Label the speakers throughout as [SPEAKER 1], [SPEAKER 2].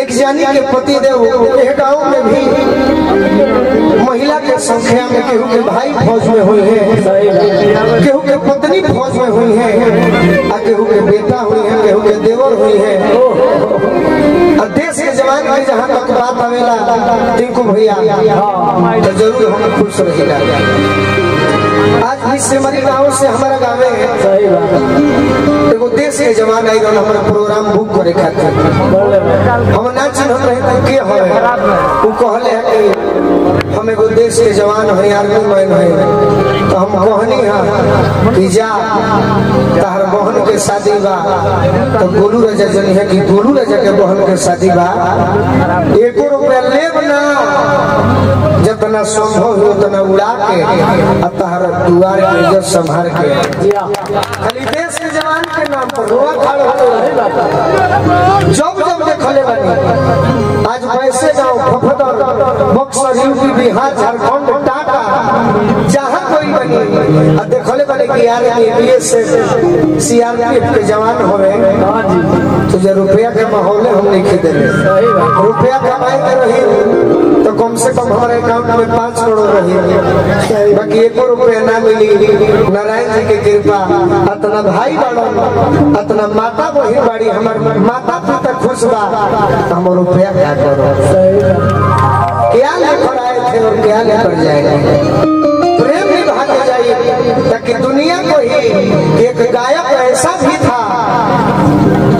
[SPEAKER 1] एक जानी के पति देव एक गाँव में भी महिला के संख्या में केहू के भाई फौज में हुए हैं, केहू के पत्नी फौज में हुई है और केहू के बेटा हुई है, केहू के देवर हुई है। देश के जवान में जहाँ तक बात आवेला टिंकू भैया तो ज़रूर हम खुश रहेगा आज भी सिमरी गाँव से हमारा गाँव है। एगो देश के जवान आई रहल हमारा प्रोग्राम बुक करे खातिर। हम ना चिन्हत रहे तो के है? उ कहले है कि हम एगो देश के जवान है आर्मी मैन है। तो हम कहनी है कि जा तहर बहन के शादी बा। तो गोलू राजा जनी है कि गोलू राजा के बहन के शादी बा। एको रुपया लेब ना जितना संभव हो उतना उड़ा के तहर दुआर के संभाल के खाली देश के जवान के नाम पर रोआ खाड़ होते रहे जब जब देखले बानी। आज वैसे गाँव फफदर बक्सर, यूपी, बिहार, झारखंड टाटा जहाँ कोई बनी। आ देखले बानी कि यार ये से सीआरपीएफ के जवान होवे। तो जे रुपया के माहौल हम नहीं खेदे रुपया कमाए के रही तो कम से कम हमारे अकाउंट में पाँच करोड़ रही बाकी एको रुपया ना मिली। नारायण जी के कृपा अतना भाई बाड़न अतना माता बहिन बाड़ी हमार माता पिता खुश बा तो हम रुपया क्या करो। क्या लेकर आए थे और क्या लेकर जाएँगे? प्रेम भी भाग जाइए ताकि दुनिया को ही एक गायक ऐसा भी था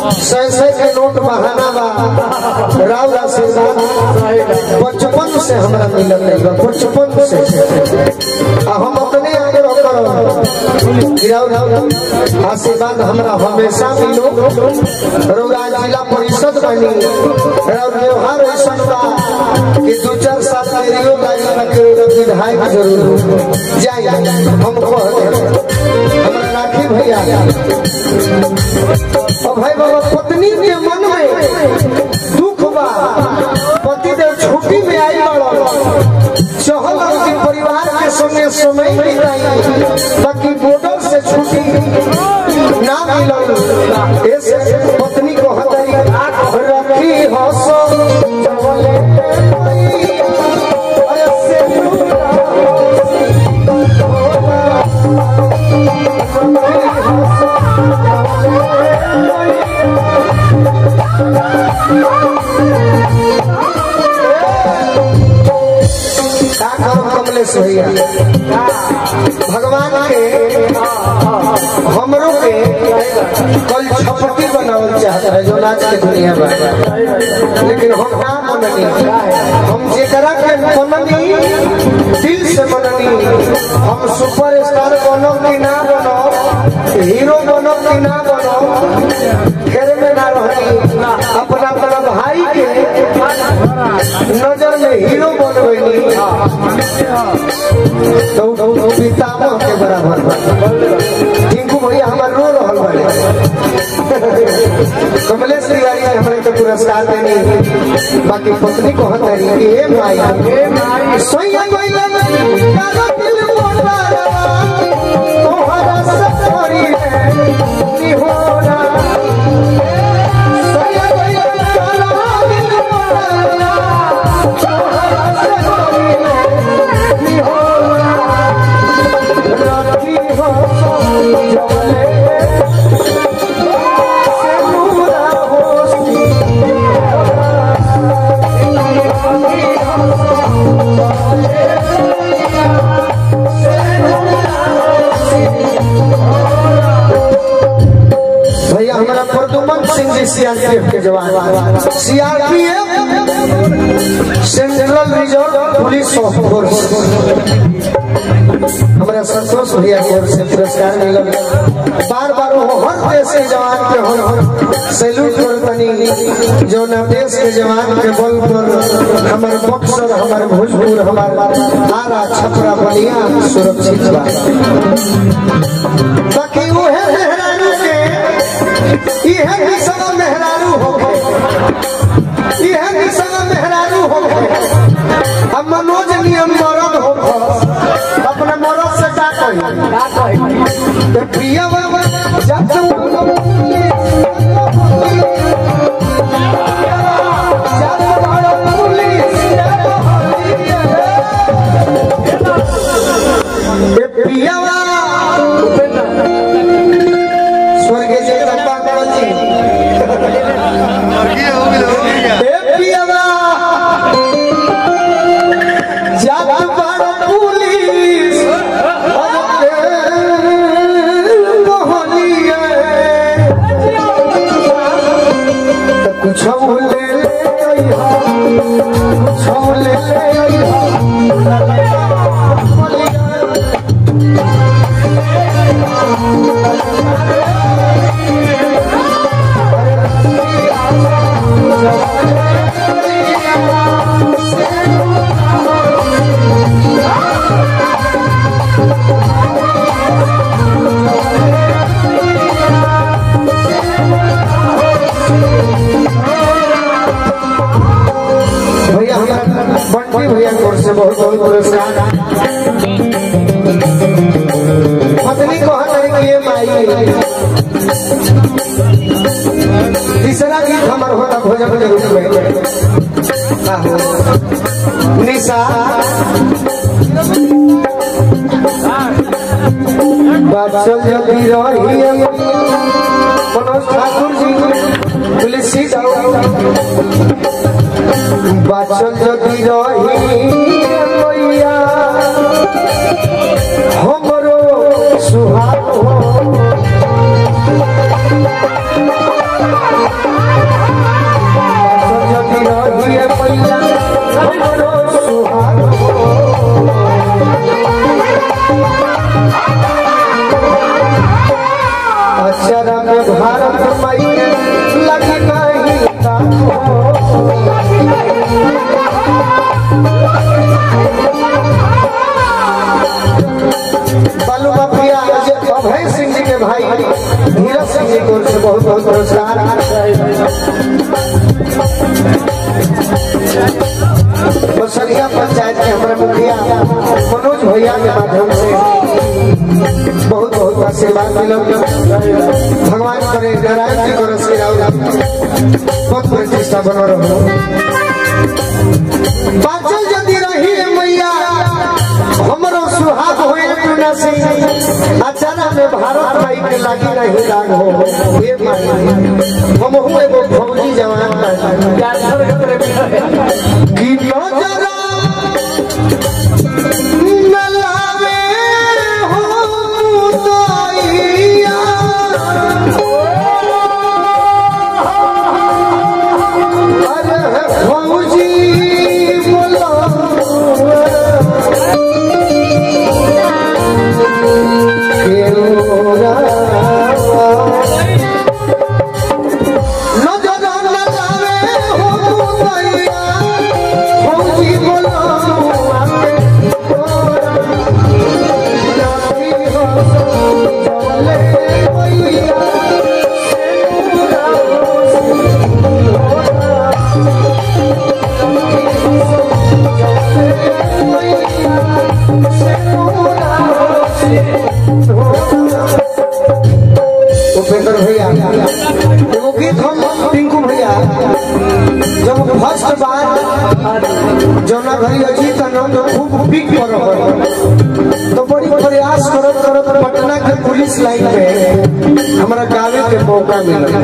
[SPEAKER 1] सै सै के नोट बहाना बा राव आशीर्वाद बचपन से हमरा मिलत है बचपन से। आ हम अपने कि राव राव आशीर्वाद हमरा हमेशा मिलो। रौरा जिला परिषद बनी। राव व्यवहार ऐसा बा। कि दू चार साल मेरियो गाड़ी में के विधायक ज़रूर। जाए हम कह राखी भैया। और भाई बाबा, पत्नी के मन में दुख बा। पति देव छुट्टी में आई बड़ो चहल परिवार के समय समय बाकी बॉर्डर से छुट्टी ना मिलल। भगवान के हमरों के कल छपटी बनावल चाहता है, जो नाच के दुनिया में। लेकिन हम ना मननी। हम जेकरा के मननी, दिल से मननी। हम सुपर स्टार बनो कि ना बनो हीरो बनो कि ना बनो खेल में ना रही तो पितामह के बराबर। टिंकू भैया हमार रो कमलेश तिवारी ने हमरे के पुरस्कार देनी। बाकी पत्नी को हतारी कि हे भाई हे भाई सोया कोई पुलिस फोर्स हमारा संतोष भैया की ओर से पुरस्कार मिलल बार बार वो हर देश के जवान के हम सैल्यूट करतनी जो न देश के जवान के बल पर हमारे बक्सर हमारे भोजपुर, हमारे आरा, छपरा, बलिया सुरक्षित बा बाकी वो है मेहरारू के। इहे मिशन मेहरारू हो कही तो होता भोजन के रूप में आहो। निशा बादशाह जब भी रही भाई धीरज सिंह जी की बहुत बहुत पंचायत के हमारे मुखिया मनोज भैया के माध्यम से बहुत बहुत आशीर्वाद मिलल भगवान करे, नारायण जी को राम बहुत प्रतिष्ठा बनो रहो बाचल यदि रही मैया, हमरो सुहाग होए। टूना सिंह अचानक में भारत भाई के लागी नहीं लाग हो। ये हम हूँ एगो फौजी जवान। गीत नजरा जौना घरी अजीत आनंद खूब पिक कर तो बड़ी प्रयास करत करत पटना के पुलिस लाइन में हमारा गावे के मौका मिला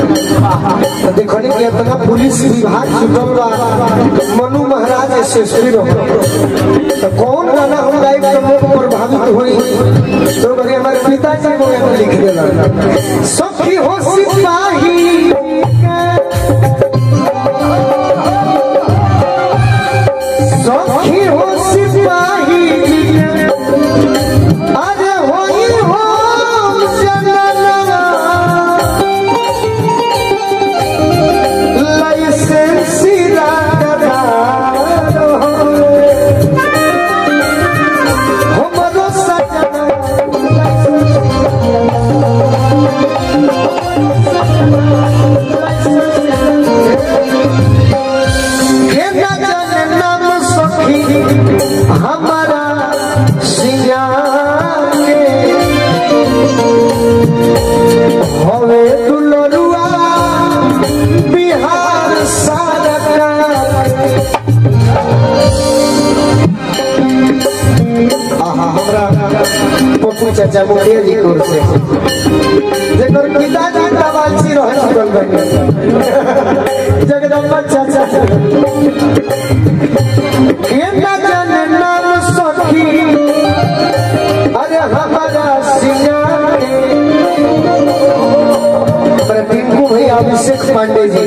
[SPEAKER 1] तो देखनी कि इतना पुलिस विभाग जुटल बा मनु महाराज एसएसपी रहो तो कौन गाना हम गाइब तो लोग प्रभावित हुई तो हमारे पिताजी यहाँ लिख देला सखी हो सिपाही पप्पू चाचा मुखिया जी कोर से जेकर पिताजी जगदम्बा चाचा। के जाने नाम अभिषेक पांडे जी।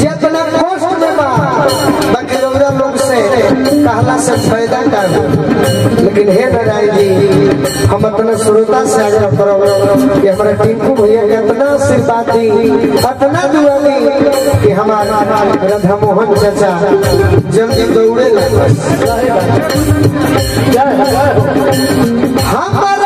[SPEAKER 1] जितना कष्ट में बा बाकी रौरा लोग से कहला से फ़ायदा कर। लेकिन हे नारायण जी हम अपने श्रोता से आग्रह करो कि हमारे टिंकू भैया के इतना आशीर्वाद दी इतना दुआ दी कि हमारा राधा मोहन चाचा जल्दी दौड़े हमारा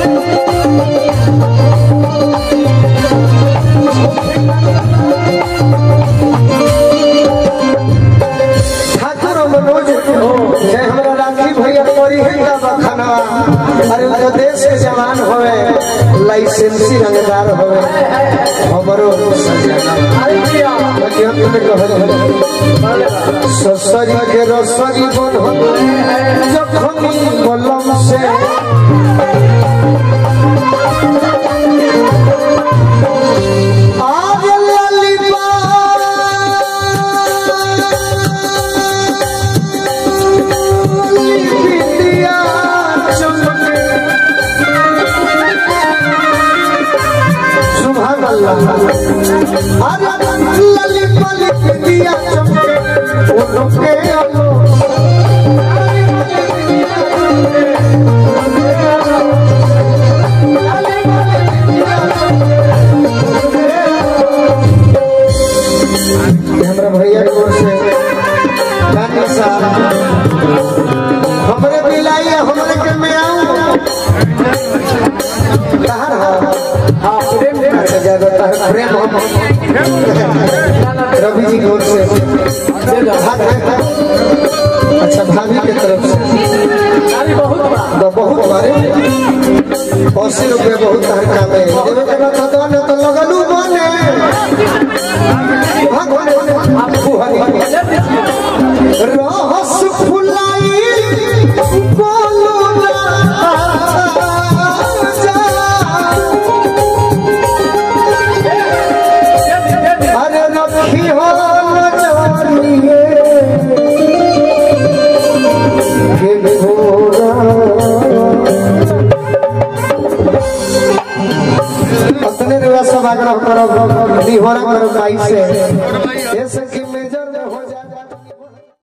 [SPEAKER 1] लाइसेंसी रंगदार होवे हमरो सजना बाकी हम तुम्हें कह ससरी के रसरी बन जखनी बलम से। हमरा की में आऊँ कहाँ रहा अच्छा जाता है? प्रेम रवि जी की ओर से। अच्छा भाभी के तरफ़ से। तो बहुत बारे, बहुत हल्का में देवे के बाद तो आग्रह